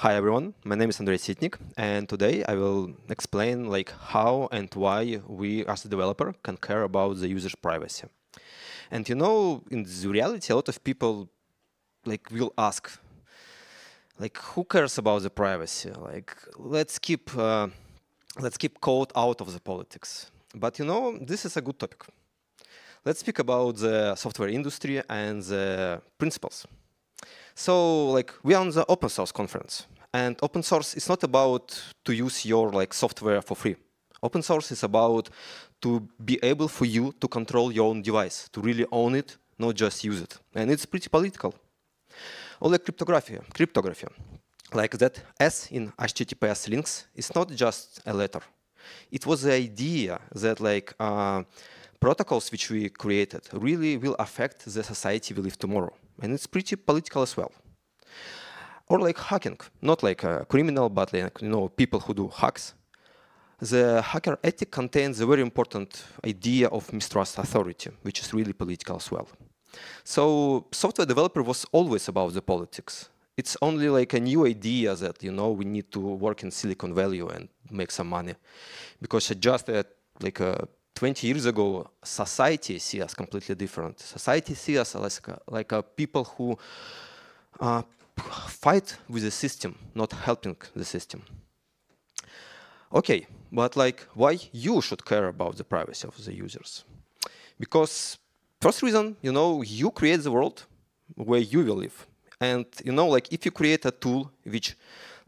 hi everyone, my name is Andrey Sitnik, and today I will explain like how and why we as a developer can care about the user's privacy. And you know, in the reality, a lot of people like will ask, like, who cares about the privacy? Like, let's keep uh, let's keep code out of the politics. But you know, this is a good topic. Let's speak about the software industry and the principles. So like we are on the open source conference and open source is not about to use your like software for free. Open source is about to be able for you to control your own device, to really own it, not just use it. And it's pretty political. Or like cryptography, cryptography, like that S in HTTPS links is not just a letter. It was the idea that like uh, protocols which we created really will affect the society we live tomorrow and it's pretty political as well. Or like hacking, not like a criminal, but like you know people who do hacks. The hacker ethic contains a very important idea of mistrust authority, which is really political as well. So software developer was always about the politics. It's only like a new idea that you know we need to work in Silicon Valley and make some money, because just a, like a 20 years ago, society sees us completely different. Society sees us like, a, like a people who uh, fight with the system, not helping the system. Okay, but like why you should care about the privacy of the users? Because first reason, you know, you create the world where you will live. And you know, like if you create a tool which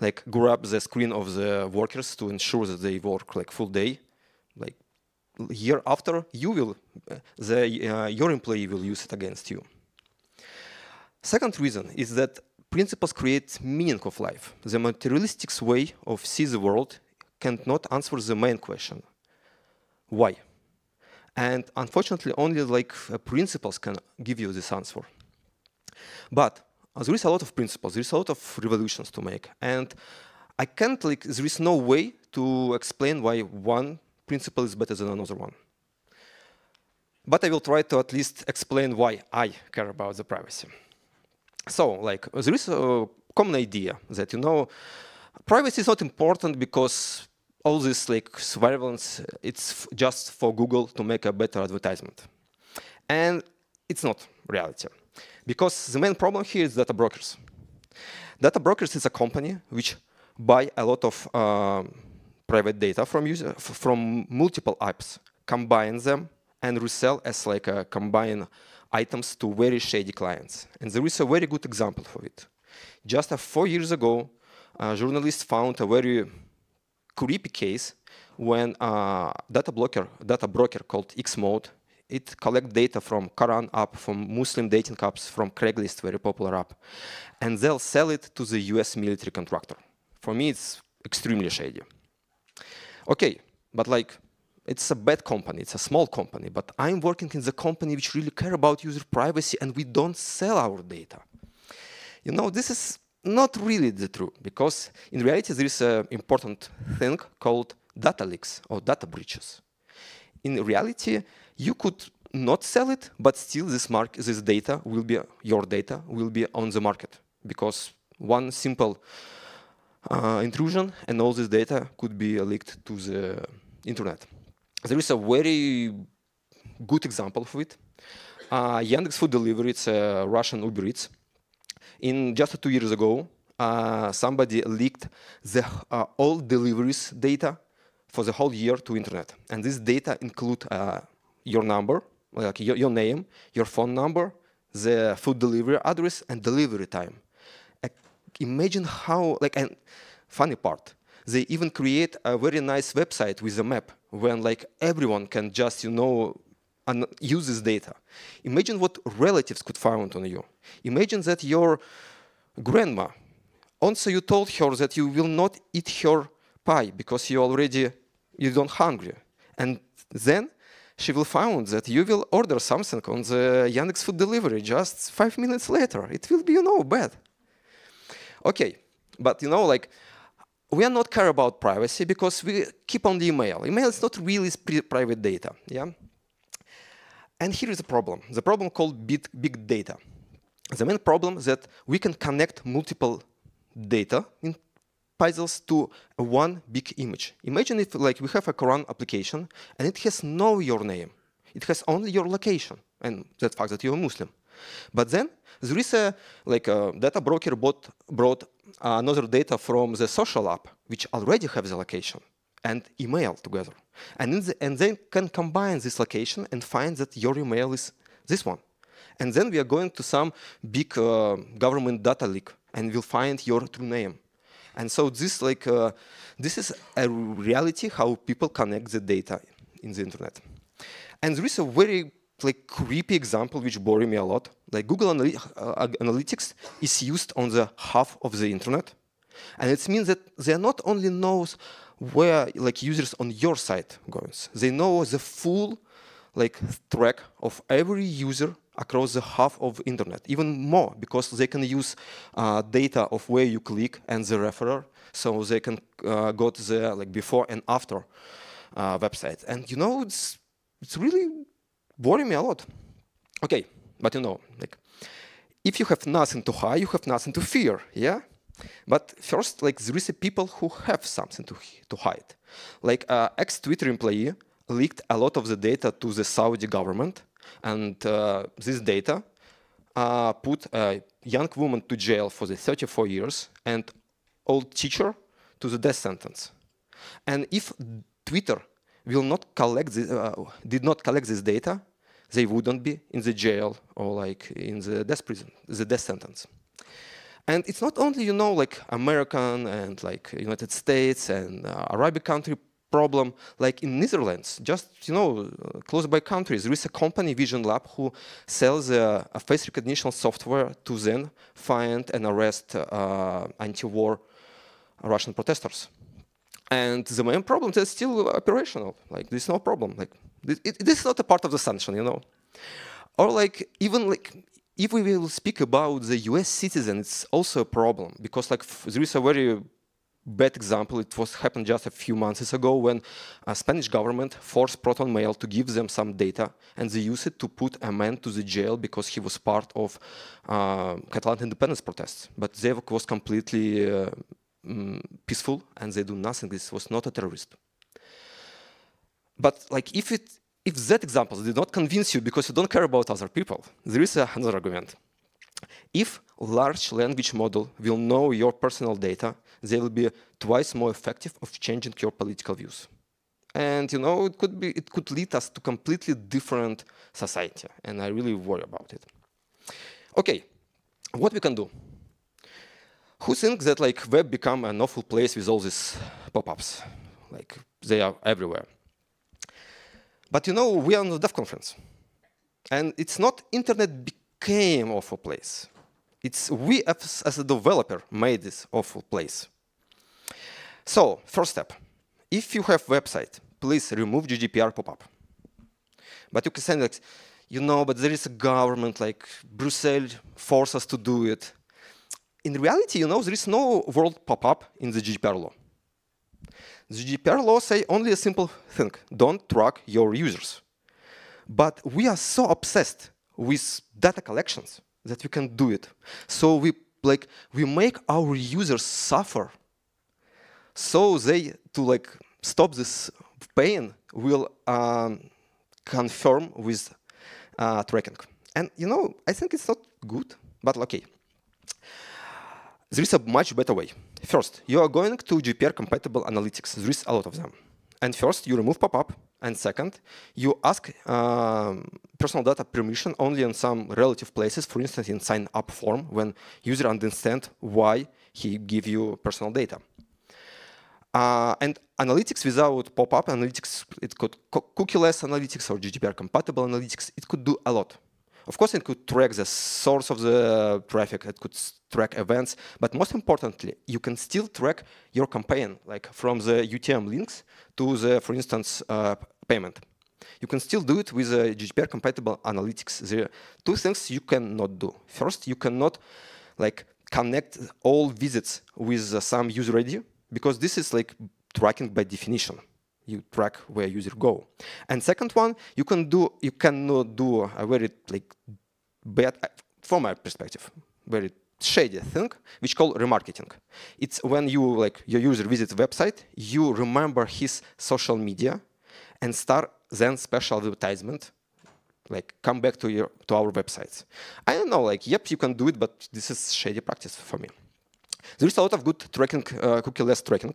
like grabs the screen of the workers to ensure that they work like full day, year after, you will, the, uh, your employee will use it against you. Second reason is that principles create meaning of life. The materialistic way of see the world cannot answer the main question, why? And unfortunately, only like uh, principles can give you this answer. But uh, there is a lot of principles, there is a lot of revolutions to make. And I can't like, there is no way to explain why one principle is better than another one. But I will try to at least explain why I care about the privacy. So, like, there is a common idea that, you know, privacy is not important because all this, like, surveillance, it's just for Google to make a better advertisement. And it's not reality. Because the main problem here is data brokers. Data brokers is a company which buy a lot of um, private data from user, from multiple apps, combine them, and resell as like a combine items to very shady clients. And there is a very good example for it. Just uh, four years ago, a journalist found a very creepy case when a data blocker, data broker called Xmode, it collect data from Quran app, from Muslim dating apps, from Craigslist, very popular app, and they'll sell it to the US military contractor. For me, it's extremely shady. Okay, but like it's a bad company, it's a small company, but I'm working in the company which really care about user privacy and we don't sell our data. You know, this is not really the truth because in reality there is an important thing called data leaks or data breaches. In reality, you could not sell it, but still this, mark, this data will be, your data will be on the market because one simple uh, intrusion, and all this data could be leaked to the internet. There is a very good example of it. Uh, Yandex Food Delivery, it's a Russian Uber Eats. In just two years ago, uh, somebody leaked the uh, all deliveries data for the whole year to internet. And this data include uh, your number, like your, your, name, your phone number, the food delivery address, and delivery time imagine how, like, and funny part, they even create a very nice website with a map when like everyone can just, you know, and use this data. Imagine what relatives could find on you. Imagine that your grandma, also you told her that you will not eat her pie because you already, you don't hungry. And then she will find that you will order something on the Yandex food delivery just five minutes later. It will be, you know, bad. Okay, but you know, like, we are not care about privacy because we keep on the email. Email is not really private data, yeah? And here is the problem, the problem called big, big data. The main problem is that we can connect multiple data in pixels to one big image. Imagine if like we have a Quran application and it has no your name. It has only your location and the fact that you're a Muslim. But then there is a like a data broker bought, brought another data from the social app, which already have the location and email together. And, the, and then can combine this location and find that your email is this one. And then we are going to some big uh, government data leak and we'll find your true name. And so this like uh, this is a reality how people connect the data in the internet. And there is a very like creepy example which bore me a lot. Like Google Analy uh, Analytics is used on the half of the internet, and it means that they not only knows where like users on your site goes, they know the full like track of every user across the half of internet, even more because they can use uh, data of where you click and the referrer, so they can uh, go to the like before and after uh, website. And you know, it's it's really worrying me a lot. Okay, but you know, like, if you have nothing to hide, you have nothing to fear, yeah? But first, like, there is a people who have something to, to hide. Like, uh, ex-Twitter employee leaked a lot of the data to the Saudi government, and uh, this data uh, put a young woman to jail for the 34 years and old teacher to the death sentence. And if Twitter will not collect this, uh, did not collect this data, they wouldn't be in the jail or like in the death prison, the death sentence. And it's not only, you know, like American and like United States and uh, Arabic country problem, like in Netherlands, just, you know, close by countries, there is a company, Vision Lab, who sells uh, a face recognition software to then find and arrest uh, anti-war Russian protesters. And the main problem is still operational. Like there's no problem. Like it, it, this is not a part of the sanction, you know. Or like even like if we will speak about the U.S. citizen, it's also a problem because like there is a very bad example. It was happened just a few months ago when a Spanish government forced Proton Mail to give them some data, and they used it to put a man to the jail because he was part of uh, Catalan independence protests. But they was completely uh, um, peaceful and they do nothing. This was not a terrorist. But like if it if that example did not convince you because you don't care about other people, there is another argument. If large language model will know your personal data, they will be twice more effective of changing your political views. And you know, it could be it could lead us to completely different society, and I really worry about it. Okay, what we can do? Who thinks that like web become an awful place with all these pop-ups? Like they are everywhere. But you know, we are on the dev conference. And it's not internet became awful place. It's we as, as a developer made this awful place. So, first step. If you have website, please remove GDPR pop-up. But you can say like, you know, but there is a government like Brussels force us to do it in reality, you know, there is no world pop-up in the GDPR law. The GDPR law say only a simple thing, don't track your users. But we are so obsessed with data collections that we can do it. So we like we make our users suffer. So they to like stop this pain will um, confirm with uh, tracking. And you know, I think it's not good, but okay. There is a much better way. First, you are going to GDPR compatible analytics. There is a lot of them. And first, you remove pop-up. And second, you ask uh, personal data permission only in some relative places, for instance, in sign-up form, when user understand why he give you personal data. Uh, and analytics without pop-up analytics, it could cookieless analytics or GDPR compatible analytics, it could do a lot. Of course, it could track the source of the traffic, it could track events, but most importantly, you can still track your campaign, like from the UTM links to the, for instance, uh, payment. You can still do it with uh, GDPR compatible analytics. There are two things you cannot do. First, you cannot like connect all visits with uh, some user ID because this is like tracking by definition you track where user go. And second one, you can do you cannot do a very like bad from my perspective, very shady thing which called remarketing. It's when you like your user visits website, you remember his social media and start then special advertisement like come back to your to our websites. I don't know, like yep, you can do it, but this is shady practice for me. There is a lot of good tracking, uh, cookie-less tracking.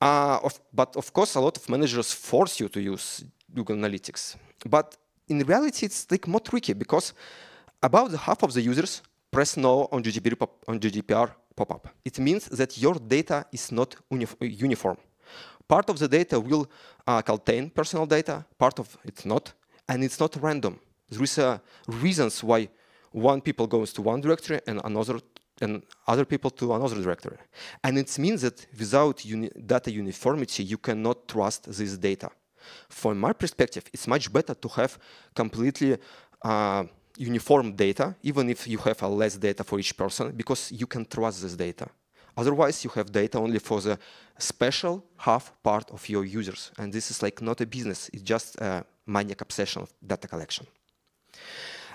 Uh, of, but of course, a lot of managers force you to use Google Analytics. But in reality, it's like more tricky because about half of the users press no on GDPR, pop, on GDPR pop-up. It means that your data is not uniform. Part of the data will uh, contain personal data, part of it not, and it's not random. There is uh, reasons why one people goes to one directory and another and other people to another directory. And it means that without uni data uniformity, you cannot trust this data. From my perspective, it's much better to have completely uh, uniform data, even if you have a less data for each person, because you can trust this data. Otherwise, you have data only for the special half part of your users. And this is like not a business, it's just a maniac obsession of data collection.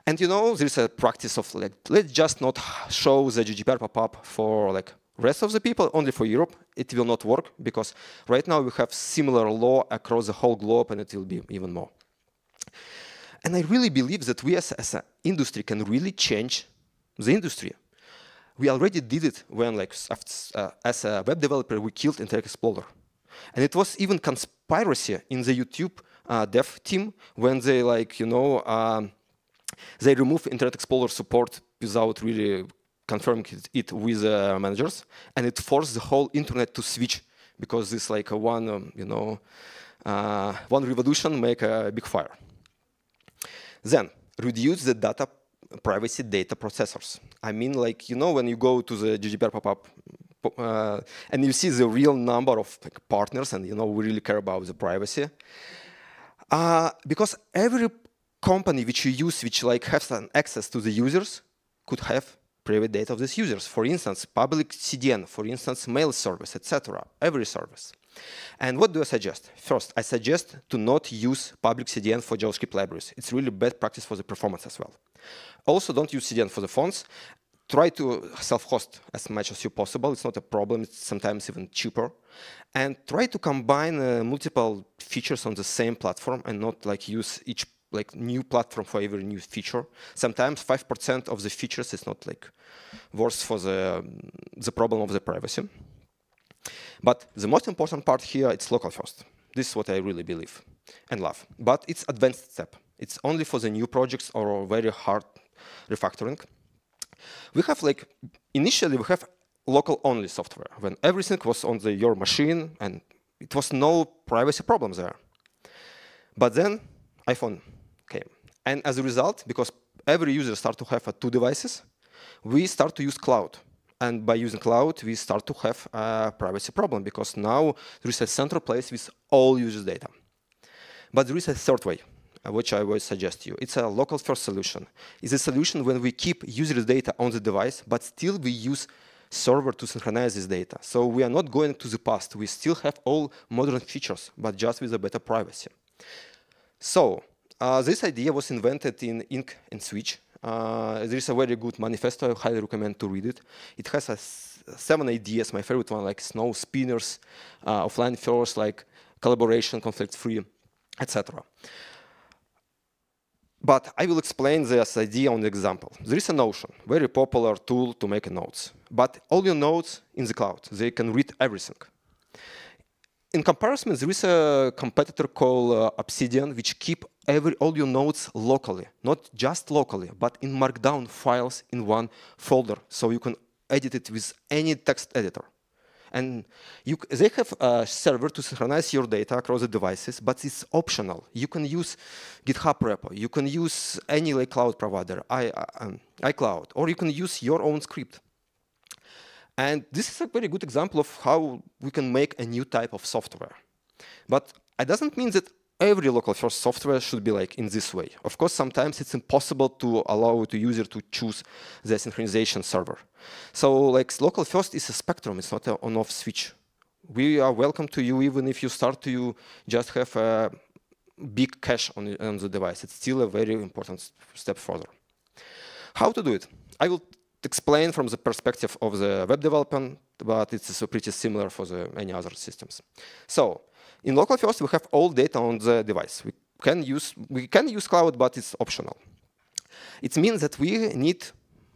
And you know, there's a practice of like, let's just not show the GDPR pop-up for like rest of the people, only for Europe. It will not work because right now we have similar law across the whole globe and it will be even more. And I really believe that we as, as an industry can really change the industry. We already did it when, like, uh, as a web developer, we killed Internet Explorer. And it was even conspiracy in the YouTube uh, dev team when they, like, you know, um, they remove Internet Explorer support without really confirming it with uh, managers, and it forced the whole internet to switch because this like one, um, you know, uh, one revolution make a big fire. Then reduce the data privacy data processors. I mean, like you know, when you go to the GDPR pop-up uh, and you see the real number of like, partners, and you know, we really care about the privacy. Uh, because every company which you use, which like has an access to the users, could have private data of these users. For instance, public CDN, for instance, mail service, etc. Every service. And what do I suggest? First, I suggest to not use public CDN for JavaScript libraries. It's really bad practice for the performance as well. Also, don't use CDN for the fonts. Try to self-host as much as you possible. It's not a problem. It's sometimes even cheaper. And try to combine uh, multiple features on the same platform and not like use each like new platform for every new feature. Sometimes 5% of the features is not like worse for the, the problem of the privacy. But the most important part here, it's local first. This is what I really believe and love. But it's advanced step. It's only for the new projects or very hard refactoring. We have like, initially we have local only software when everything was on the, your machine and it was no privacy problem there. But then iPhone. And as a result, because every user start to have uh, two devices, we start to use cloud. And by using cloud, we start to have a privacy problem because now there is a central place with all users' data. But there is a third way, uh, which I would suggest to you. It's a local first solution. It's a solution when we keep users' data on the device, but still we use server to synchronize this data. So we are not going to the past. We still have all modern features, but just with a better privacy. So uh, this idea was invented in Ink and Switch. Uh, there is a very good manifesto. I highly recommend to read it. It has seven ideas. My favorite one, like snow spinners, uh, offline first, like collaboration, conflict-free, etc. But I will explain this idea on the example. There is a Notion, very popular tool to make notes. But all your notes in the cloud, they can read everything in comparison, there is a competitor called uh, Obsidian, which keep every all your nodes locally, not just locally, but in Markdown files in one folder, so you can edit it with any text editor. And you, they have a server to synchronize your data across the devices, but it's optional. You can use GitHub repo, you can use any cloud provider, I, um, iCloud, or you can use your own script. And this is a very good example of how we can make a new type of software. But it doesn't mean that every local first software should be like in this way. Of course, sometimes it's impossible to allow the user to choose the synchronization server. So like local first is a spectrum, it's not an on-off switch. We are welcome to you even if you start to just have a big cache on, on the device. It's still a very important step further. How to do it? I will explained from the perspective of the web development, but it's pretty similar for the any other systems. So in local first, we have all data on the device. We can use we can use cloud, but it's optional. It means that we need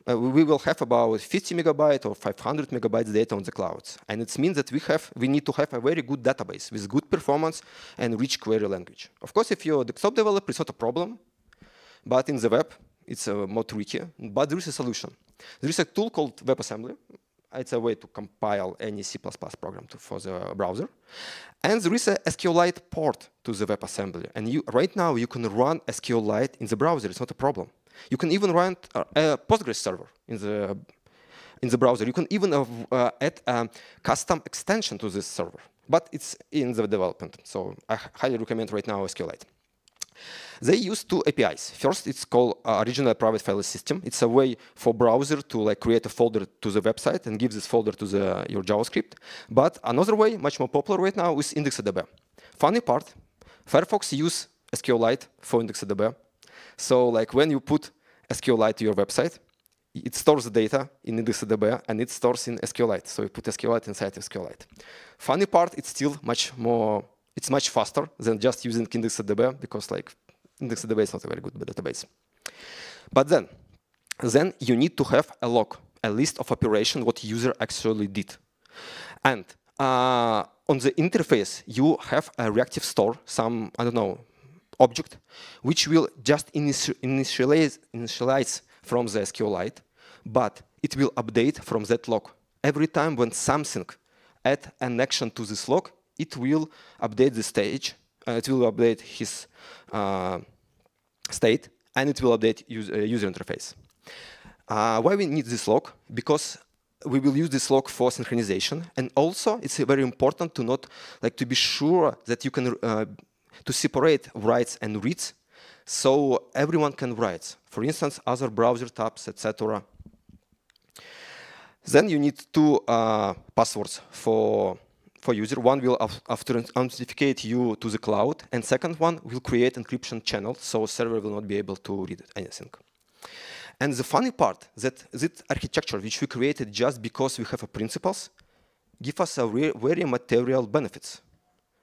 uh, we will have about 50 megabyte or 500 megabytes data on the clouds. And it means that we have we need to have a very good database with good performance and rich query language. Of course, if you're a desktop developer, it's not a problem. But in the web, it's uh, more tricky. But there is a solution. There is a tool called WebAssembly. It's a way to compile any C++ program to, for the browser. And there is a SQLite port to the WebAssembly. And you, right now, you can run SQLite in the browser. It's not a problem. You can even run a Postgres server in the in the browser. You can even uh, add a custom extension to this server, but it's in the development. So I highly recommend right now SQLite. They use two APIs. First, it's called uh, origin private file system. It's a way for browser to like create a folder to the website and give this folder to the, your JavaScript. But another way, much more popular right now, is IndexedDB. Funny part, Firefox use SQLite for IndexedDB. So like when you put SQLite to your website, it stores the data in IndexedDB and it stores in SQLite. So you put SQLite inside SQLite. Funny part, it's still much more, it's much faster than just using IndexedDB because like IndexedDB is not a very good database. But then, then you need to have a log, a list of operation what user actually did. And uh, on the interface, you have a reactive store, some, I don't know, object, which will just initialize, initialize from the SQLite, but it will update from that log. Every time when something add an action to this log, it will update the stage, uh, it will update his uh, state, and it will update user, uh, user interface. Uh, why we need this log? Because we will use this log for synchronization, and also it's very important to not like to be sure that you can uh, to separate writes and reads so everyone can write. For instance, other browser tabs, etc. Then you need two uh, passwords for for user. One will after authenticate you to the cloud, and second one will create encryption channel, so server will not be able to read anything. And the funny part that this architecture, which we created just because we have principles, give us a very material benefits.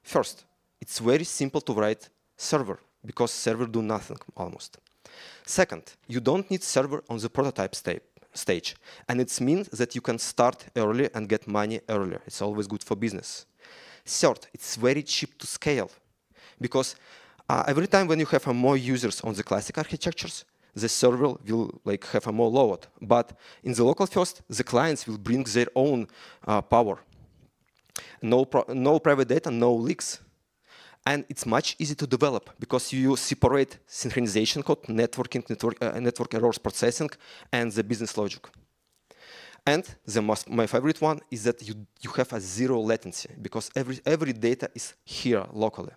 First, it's very simple to write server because server do nothing almost. Second, you don't need server on the prototype sta stage. And it means that you can start early and get money earlier. It's always good for business. Third, it's very cheap to scale because uh, every time when you have uh, more users on the classic architectures, the server will like have a more load. But in the local first, the clients will bring their own uh, power. No, no private data, no leaks. And it's much easier to develop because you separate synchronization code, networking, network, uh, network errors processing, and the business logic. And the most, my favorite one is that you, you have a zero latency because every, every data is here locally.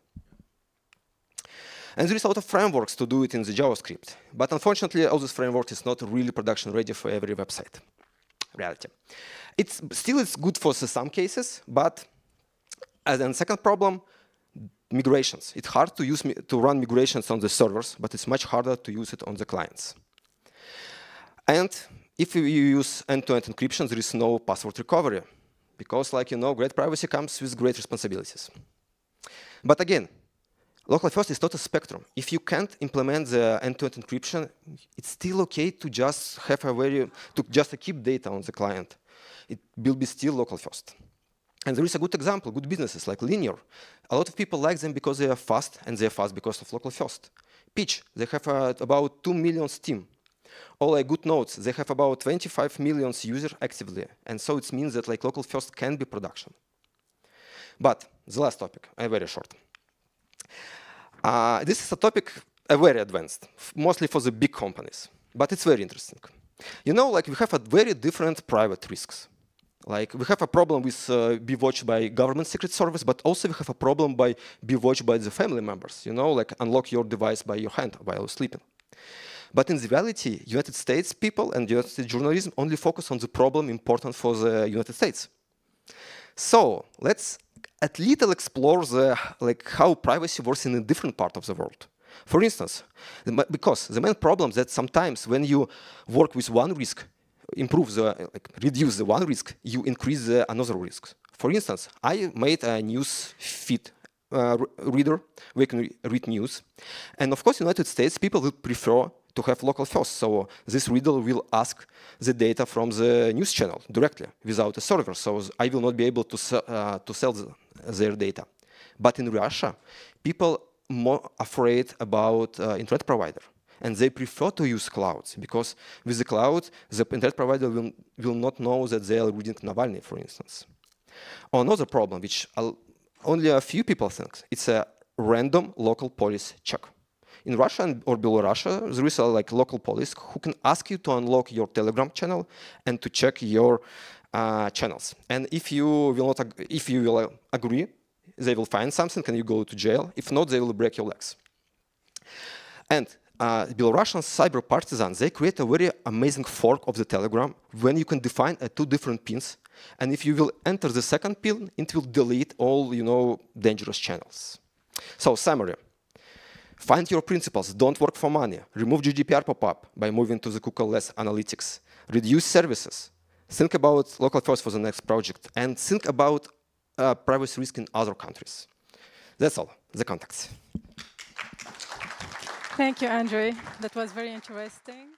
And there is a lot of frameworks to do it in the JavaScript. But unfortunately, all these frameworks is not really production ready for every website. Reality. It's still it's good for some cases, but as a second problem, migrations. It's hard to, use to run migrations on the servers, but it's much harder to use it on the clients. And if you use end-to-end -end encryption, there is no password recovery, because like you know, great privacy comes with great responsibilities. But again, local first is not a spectrum. If you can't implement the end-to-end -end encryption, it's still okay to just have a very to just keep data on the client. It will be still local first. And there is a good example, good businesses like Linear. A lot of people like them because they are fast, and they are fast because of local first. Pitch, they have uh, about 2 million Steam. All like GoodNotes, they have about 25 million users actively. And so it means that like local first can be production. But the last topic, uh, very short. Uh, this is a topic uh, very advanced, mostly for the big companies, but it's very interesting. You know, like we have a very different private risks. Like we have a problem with uh, be watched by government secret service, but also we have a problem by be watched by the family members. You know, like unlock your device by your hand while sleeping. But in the reality, United States people and United States journalism only focus on the problem important for the United States. So let's at little explore the like how privacy works in a different part of the world. For instance, because the main problem that sometimes when you work with one risk, improve the, like, reduce the one risk, you increase the another risk. For instance, I made a news feed uh, reader where you can re read news. And of course, United States, people would prefer to have local first. So this reader will ask the data from the news channel directly without a server. So I will not be able to, uh, to sell the, their data. But in Russia, people more afraid about uh, internet provider. And they prefer to use clouds because with the cloud, the internet provider will, will not know that they are reading Navalny, for instance. Another problem, which only a few people think, it's a random local police check. In Russia or Belarus, there is a like local police who can ask you to unlock your Telegram channel and to check your uh, channels. And if you will not, if you will agree, they will find something and you go to jail. If not, they will break your legs. And uh, Belarusian cyber partisans, they create a very amazing fork of the Telegram when you can define uh, two different pins. And if you will enter the second pin, it will delete all, you know, dangerous channels. So summary. Find your principles, don't work for money. Remove GDPR pop-up by moving to the cookieless analytics. Reduce services. Think about local first for the next project and think about uh, privacy risk in other countries. That's all, the contacts. Thank you, Andre. That was very interesting.